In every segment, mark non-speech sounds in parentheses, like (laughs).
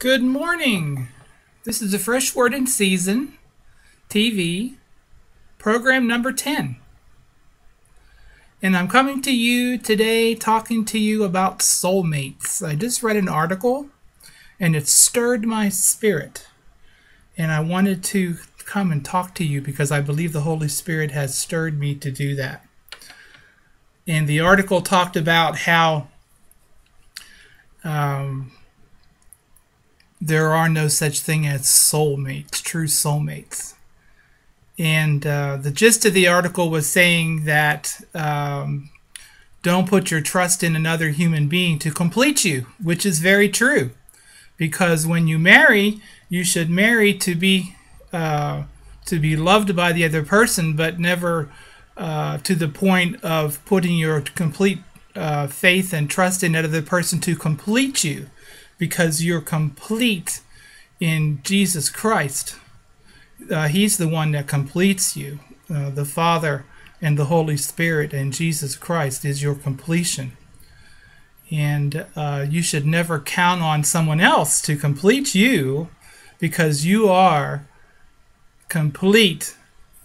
Good morning. This is the Fresh Word in Season TV, program number 10. And I'm coming to you today talking to you about soulmates. I just read an article and it stirred my spirit. And I wanted to come and talk to you because I believe the Holy Spirit has stirred me to do that. And the article talked about how um, there are no such thing as soulmates, true soulmates. And uh, the gist of the article was saying that um, don't put your trust in another human being to complete you, which is very true. Because when you marry, you should marry to be uh, to be loved by the other person, but never uh, to the point of putting your complete uh, faith and trust in another person to complete you because you're complete in Jesus Christ. Uh, he's the one that completes you. Uh, the Father and the Holy Spirit and Jesus Christ is your completion. And uh, you should never count on someone else to complete you because you are complete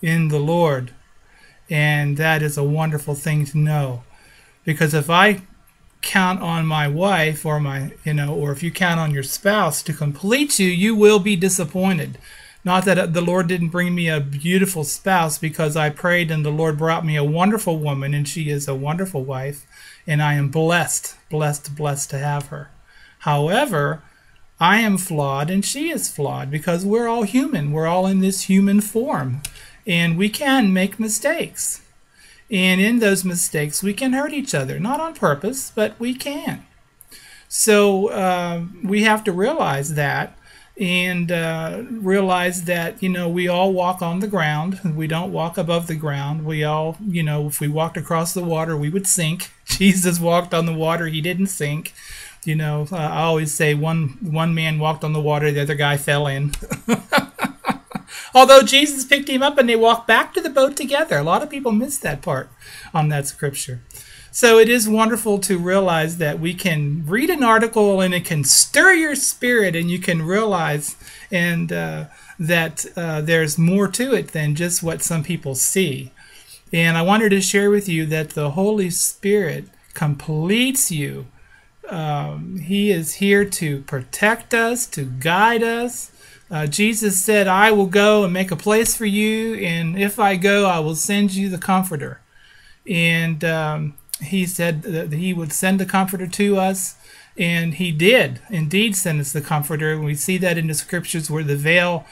in the Lord. And that is a wonderful thing to know. Because if I count on my wife or my, you know, or if you count on your spouse to complete you, you will be disappointed. Not that uh, the Lord didn't bring me a beautiful spouse because I prayed and the Lord brought me a wonderful woman and she is a wonderful wife and I am blessed, blessed, blessed to have her. However, I am flawed and she is flawed because we're all human. We're all in this human form and we can make mistakes. And in those mistakes, we can hurt each other. Not on purpose, but we can. So uh, we have to realize that and uh, realize that, you know, we all walk on the ground. We don't walk above the ground. We all, you know, if we walked across the water, we would sink. (laughs) Jesus walked on the water, he didn't sink. You know, uh, I always say one one man walked on the water, the other guy fell in. (laughs) Although Jesus picked him up and they walked back to the boat together. A lot of people miss that part on that scripture. So it is wonderful to realize that we can read an article and it can stir your spirit, and you can realize and uh, that uh, there's more to it than just what some people see. And I wanted to share with you that the Holy Spirit completes you. Um, he is here to protect us, to guide us, uh, Jesus said, I will go and make a place for you, and if I go, I will send you the Comforter. And um, he said that he would send the Comforter to us, and he did indeed send us the Comforter. We see that in the scriptures where the veil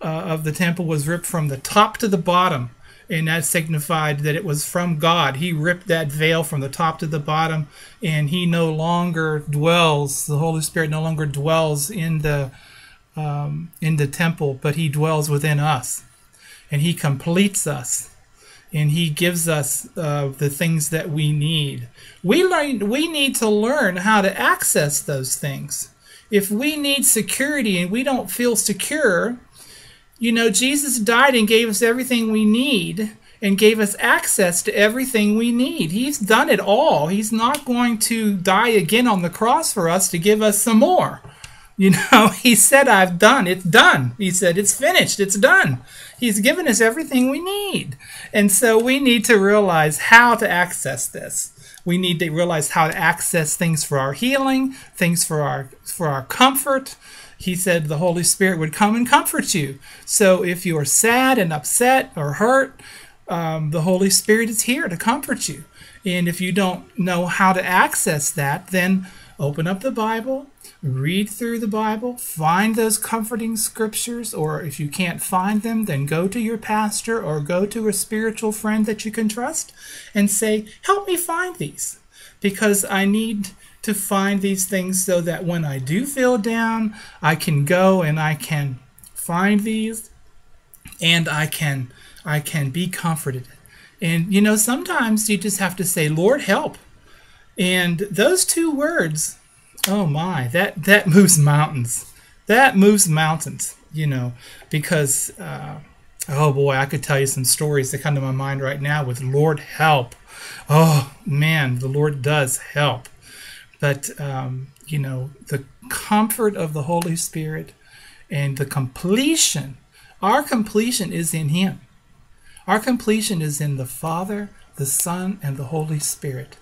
uh, of the temple was ripped from the top to the bottom, and that signified that it was from God. He ripped that veil from the top to the bottom, and he no longer dwells, the Holy Spirit no longer dwells in the um, in the temple, but He dwells within us, and He completes us, and He gives us uh, the things that we need. We learn. We need to learn how to access those things. If we need security and we don't feel secure, you know, Jesus died and gave us everything we need and gave us access to everything we need. He's done it all. He's not going to die again on the cross for us to give us some more. You know, (laughs) he said, I've done. It's done. He said, it's finished. It's done. He's given us everything we need. And so we need to realize how to access this. We need to realize how to access things for our healing, things for our for our comfort. He said the Holy Spirit would come and comfort you. So if you are sad and upset or hurt, um, the Holy Spirit is here to comfort you. And if you don't know how to access that, then open up the Bible, read through the Bible, find those comforting scriptures, or if you can't find them, then go to your pastor or go to a spiritual friend that you can trust and say, Help me find these because I need to find these things so that when I do feel down, I can go and I can find these and I can I can be comforted. And you know, sometimes you just have to say, Lord, help. And those two words Oh my, that that moves mountains. That moves mountains. You know, because uh, oh boy, I could tell you some stories that come to my mind right now with Lord help. Oh man, the Lord does help. But, um, you know, the comfort of the Holy Spirit and the completion, our completion is in Him. Our completion is in the Father, the Son, and the Holy Spirit.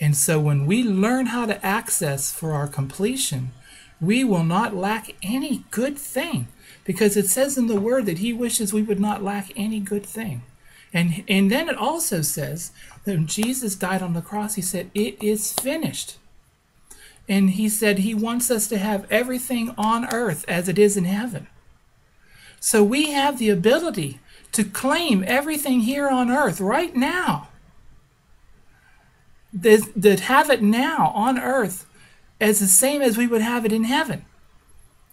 And so when we learn how to access for our completion, we will not lack any good thing because it says in the word that he wishes we would not lack any good thing. And, and then it also says that when Jesus died on the cross, he said, It is finished. And he said he wants us to have everything on earth as it is in heaven. So we have the ability to claim everything here on earth right now. That, have it now on earth as the same as we would have it in heaven.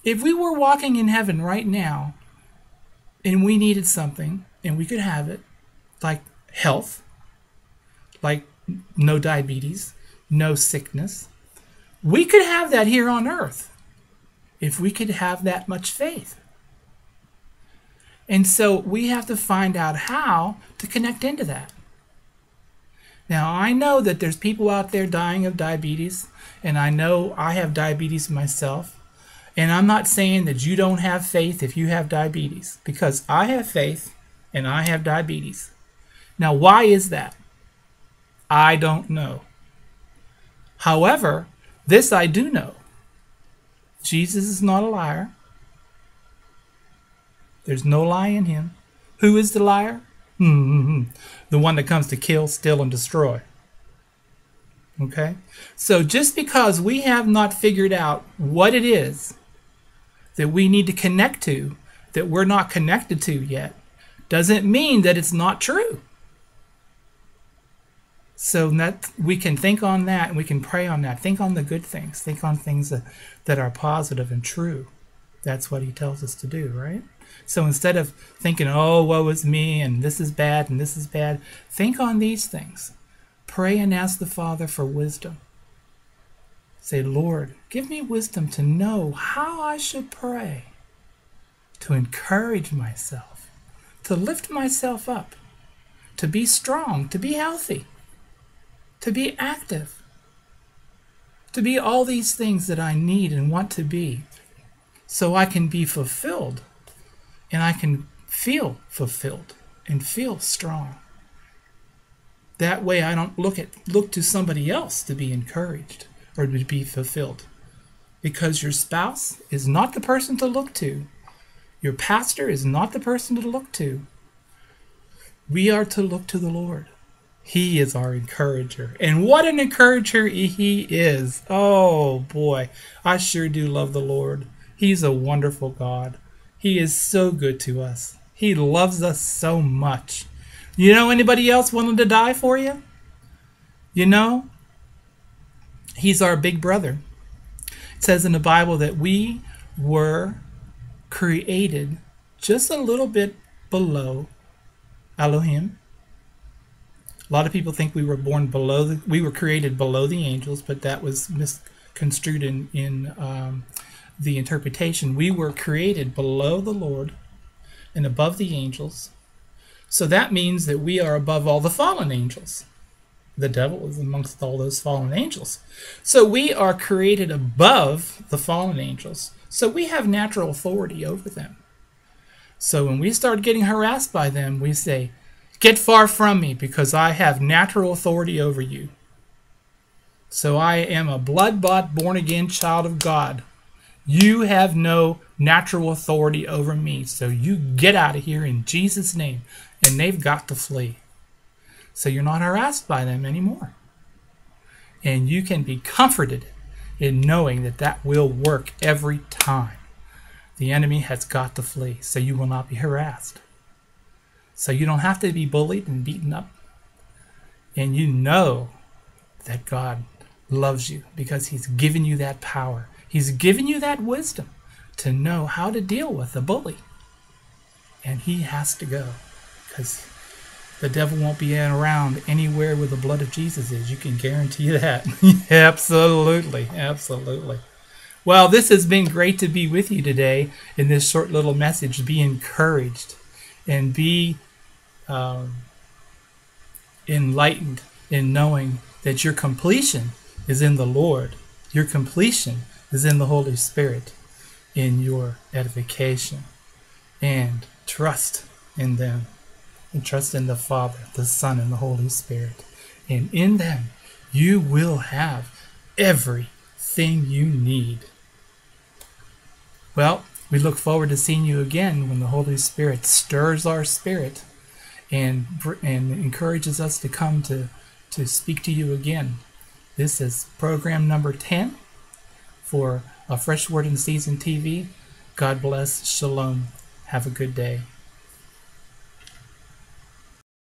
If we were walking in heaven right now and we needed something and we could have it, like health, like no diabetes, no sickness, we could have that here on earth if we could have that much faith. And so we have to find out how to connect into that. Now, I know that there's people out there dying of diabetes, and I know I have diabetes myself. And I'm not saying that you don't have faith if you have diabetes, because I have faith and I have diabetes. Now, why is that? I don't know. However, this I do know Jesus is not a liar. There's no lie in him. Who is the liar? Hmm, the one that comes to kill, steal, and destroy. Okay? So just because we have not figured out what it is that we need to connect to, that we're not connected to yet, doesn't mean that it's not true. So that we can think on that and we can pray on that. Think on the good things. Think on things that, that are positive and true. That's what he tells us to do, right? So instead of thinking, oh, woe is me, and this is bad, and this is bad, think on these things. Pray and ask the Father for wisdom. Say, Lord, give me wisdom to know how I should pray, to encourage myself, to lift myself up, to be strong, to be healthy, to be active, to be all these things that I need and want to be, so I can be fulfilled and I can feel fulfilled and feel strong. That way I don't look at look to somebody else to be encouraged or to be fulfilled. Because your spouse is not the person to look to. Your pastor is not the person to look to. We are to look to the Lord. He is our encourager. And what an encourager he is. Oh boy, I sure do love the Lord. He's a wonderful God. He is so good to us. He loves us so much. You know anybody else wanting to die for you? You know? He's our big brother. It says in the Bible that we were created just a little bit below Elohim. A lot of people think we were born below the, we were created below the angels, but that was misconstrued in in um, the interpretation, we were created below the Lord and above the angels. So that means that we are above all the fallen angels. The devil is amongst all those fallen angels. So we are created above the fallen angels. So we have natural authority over them. So when we start getting harassed by them, we say, Get far from me, because I have natural authority over you. So I am a blood bought, born again child of God. You have no natural authority over me. So you get out of here in Jesus' name. And they've got to flee. So you're not harassed by them anymore. And you can be comforted in knowing that that will work every time. The enemy has got to flee. So you will not be harassed. So you don't have to be bullied and beaten up. And you know that God loves you because he's given you that power He's given you that wisdom to know how to deal with the bully. And he has to go because the devil won't be around anywhere where the blood of Jesus is. You can guarantee (laughs) that. absolutely. Absolutely. Well, this has been great to be with you today in this short little message. Be encouraged and be um, enlightened in knowing that your completion is in the Lord. Your completion is in the Holy Spirit, in your edification. And trust in them. And trust in the Father, the Son, and the Holy Spirit. And in them, you will have everything you need. Well, we look forward to seeing you again when the Holy Spirit stirs our spirit and, and encourages us to come to, to speak to you again. This is program number 10 for a Fresh Word in Season TV. God bless. Shalom. Have a good day.